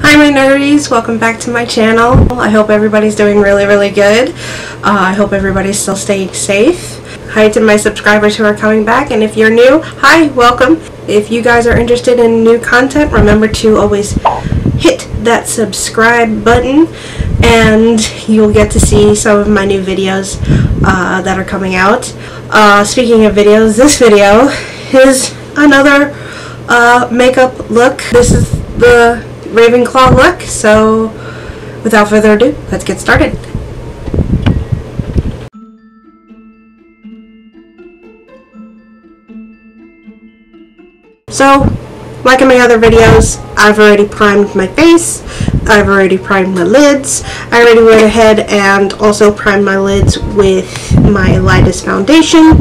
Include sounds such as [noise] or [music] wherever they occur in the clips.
Hi my nerdies, welcome back to my channel. I hope everybody's doing really really good. Uh, I hope everybody's still staying safe. Hi to my subscribers who are coming back and if you're new, hi, welcome. If you guys are interested in new content, remember to always hit that subscribe button and you'll get to see some of my new videos uh, that are coming out. Uh, speaking of videos, this video is another uh, makeup look. This is the Ravenclaw look, so without further ado, let's get started. So, like in my other videos, I've already primed my face, I've already primed my lids, I already went ahead and also primed my lids with my lightest foundation,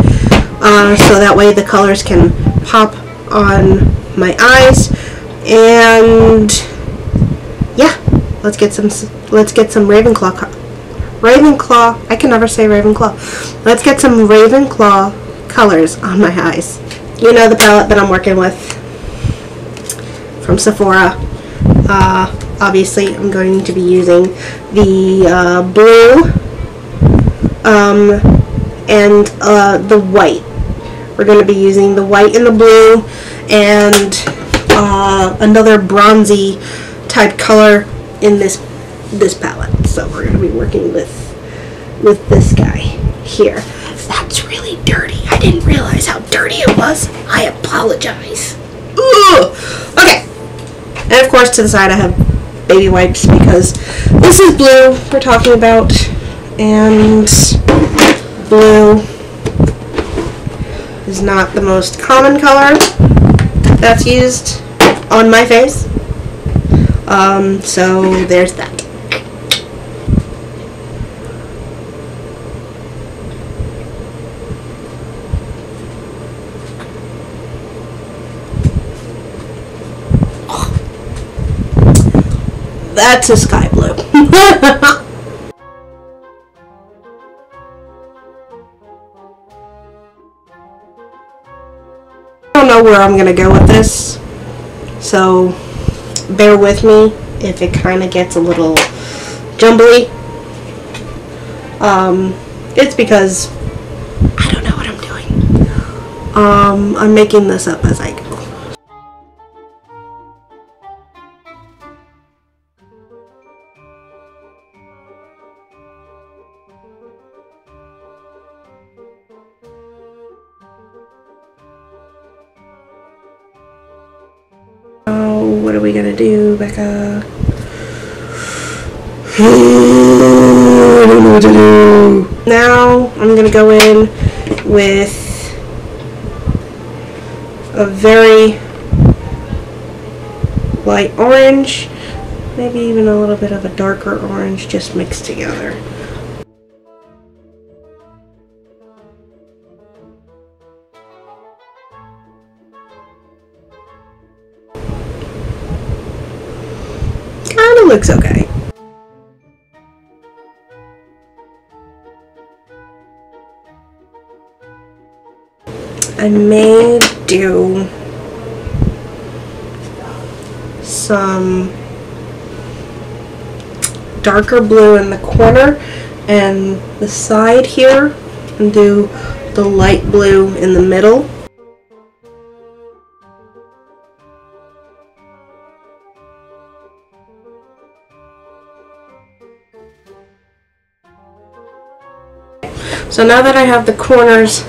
uh, so that way the colors can pop on my eyes, and let's get some let's get some Ravenclaw Ravenclaw. I can never say Ravenclaw. Let's get some Ravenclaw colors on my eyes. You know the palette that I'm working with from Sephora. Uh, obviously, I'm going to be using the uh, blue um, and uh, the white. We're going to be using the white and the blue and uh, another bronzy type color in this this palette. So we're going to be working with with this guy here. That's really dirty. I didn't realize how dirty it was. I apologize. Ugh. Okay. And of course to the side I have baby wipes because this is blue we're talking about and blue is not the most common color that's used on my face. Um, so there's that. That's a sky blue. [laughs] I don't know where I'm gonna go with this, so bear with me if it kind of gets a little jumbly. Um, it's because I don't know what I'm doing. Um, I'm making this up as I go. What are we gonna do, Becca? [sighs] I don't know what to do. Now I'm gonna go in with a very light orange, maybe even a little bit of a darker orange just mixed together. Looks okay. I may do some darker blue in the corner and the side here and do the light blue in the middle. So now that I have the corners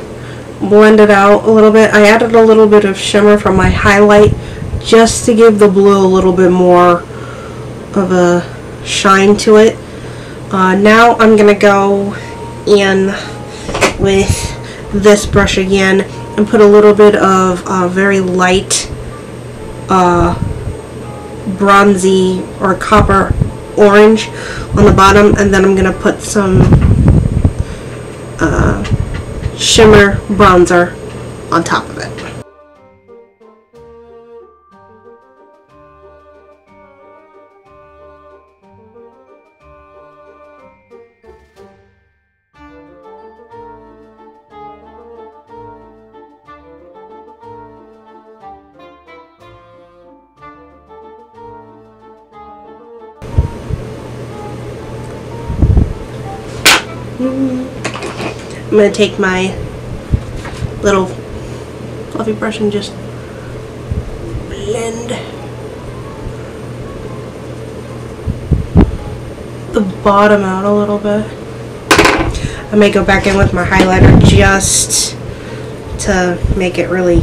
blended out a little bit, I added a little bit of shimmer from my highlight just to give the blue a little bit more of a shine to it. Uh, now I'm going to go in with this brush again and put a little bit of uh, very light uh, bronzy or copper orange on the bottom and then I'm going to put some uh, shimmer bronzer on top of it. Mm-hmm. I'm going to take my little fluffy brush and just blend the bottom out a little bit. I may go back in with my highlighter just to make it really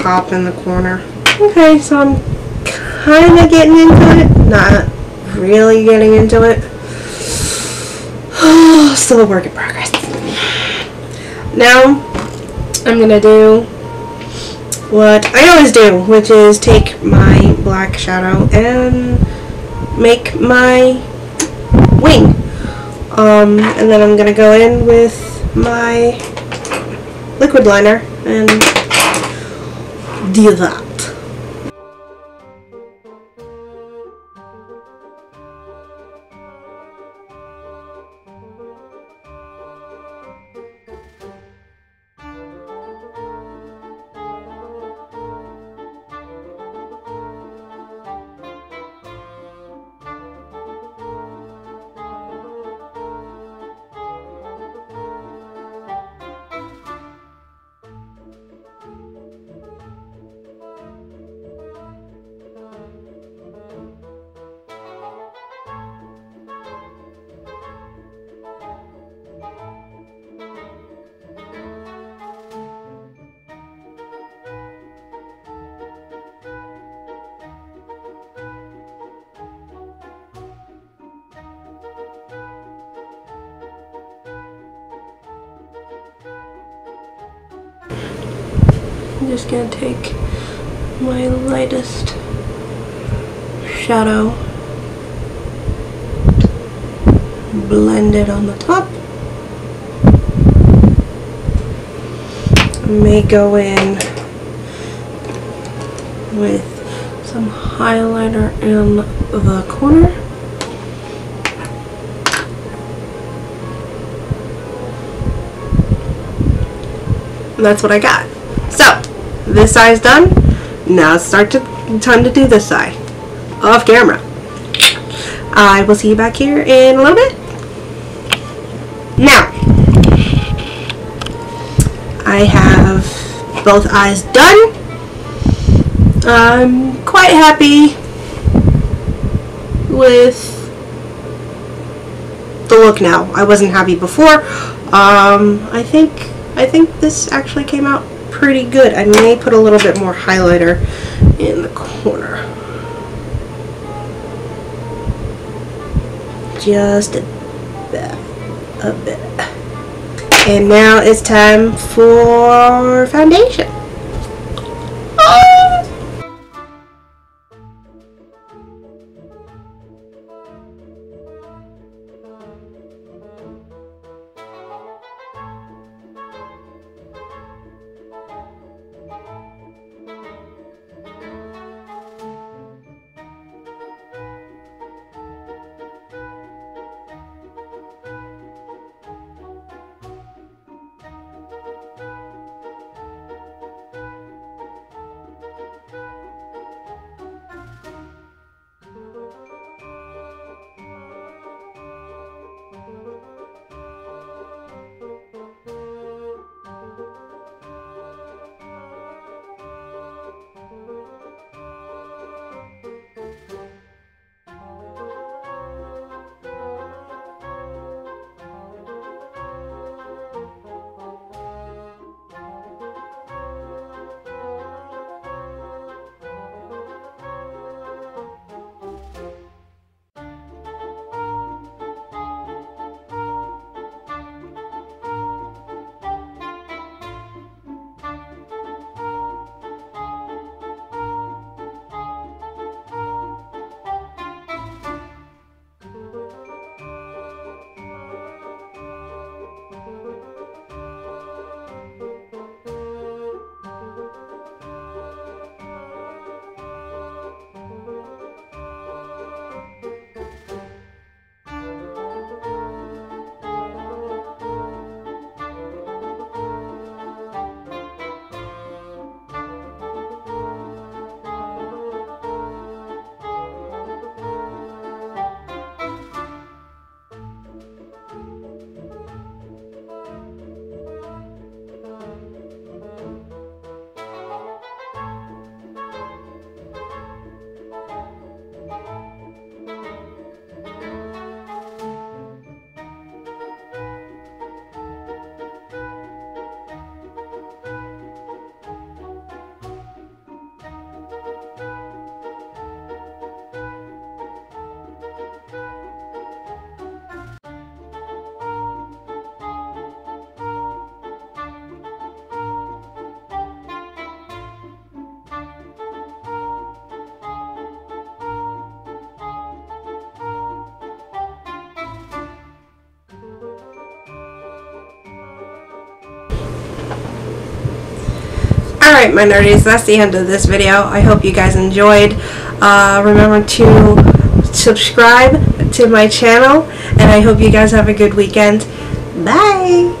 pop in the corner. Okay, so I'm kind of getting into it, not really getting into it. [sighs] Still a work in progress. Now, I'm gonna do what I always do, which is take my black shadow and make my wing. Um, and then I'm gonna go in with my liquid liner and do that. I'm just gonna take my lightest shadow, blend it on the top. May go in with some highlighter in the corner. That's what I got. So, this side's done. Now it's start to time to do this side. Off camera. I will see you back here in a little bit. Now, I have both eyes done. I'm quite happy with the look now. I wasn't happy before. Um, I think I think this actually came out pretty good. I may put a little bit more highlighter in the corner. Just a bit. A bit. And now it's time for foundation. Alright, my nerdies, that's the end of this video. I hope you guys enjoyed. Uh, remember to subscribe to my channel, and I hope you guys have a good weekend. Bye!